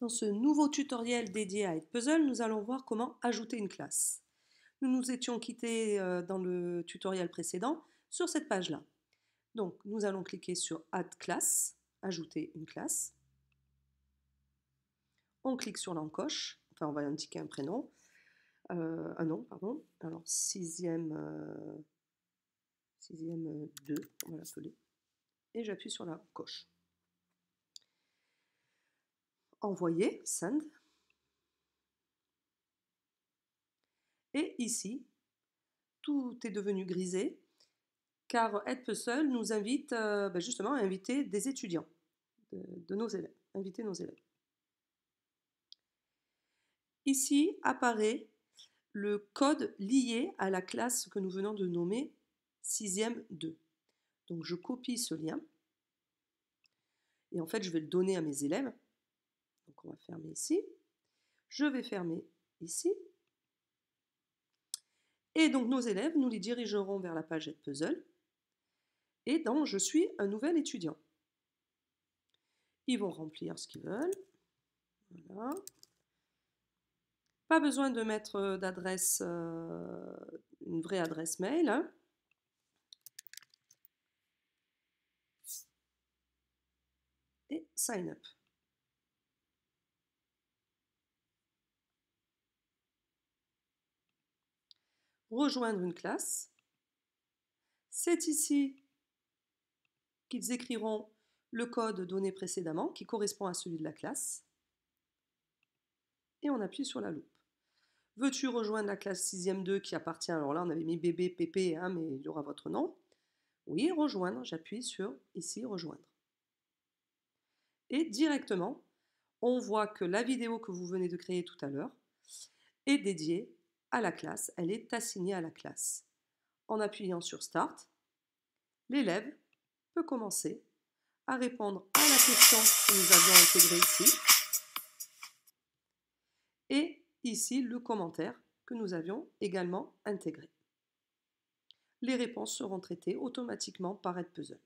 Dans ce nouveau tutoriel dédié à Edpuzzle, nous allons voir comment ajouter une classe. Nous nous étions quittés euh, dans le tutoriel précédent sur cette page-là. Donc, nous allons cliquer sur Add Class, ajouter une classe. On clique sur l'encoche, enfin on va indiquer un prénom, euh, un nom, pardon. Alors, sixième, euh, sixième 2, on va l'appeler. Et j'appuie sur la coche envoyer, send. Et ici, tout est devenu grisé, car Edpuzzle nous invite euh, ben justement à inviter des étudiants, de, nos élèves, inviter nos élèves. Ici apparaît le code lié à la classe que nous venons de nommer 6e 2. Donc je copie ce lien et en fait je vais le donner à mes élèves donc on va fermer ici. Je vais fermer ici. Et donc nos élèves, nous les dirigerons vers la page Puzzle. Et dans Je suis un nouvel étudiant. Ils vont remplir ce qu'ils veulent. Voilà. Pas besoin de mettre euh, d'adresse, euh, une vraie adresse mail. Hein. Et sign up. Rejoindre une classe. C'est ici qu'ils écriront le code donné précédemment qui correspond à celui de la classe. Et on appuie sur la loupe. Veux-tu rejoindre la classe 6e 2 qui appartient Alors là, on avait mis bébé, pépé, hein, mais il y aura votre nom. Oui, rejoindre. J'appuie sur ici, rejoindre. Et directement, on voit que la vidéo que vous venez de créer tout à l'heure est dédiée à la classe, elle est assignée à la classe. En appuyant sur Start, l'élève peut commencer à répondre à la question que nous avions intégrée ici et ici le commentaire que nous avions également intégré. Les réponses seront traitées automatiquement par Edpuzzle.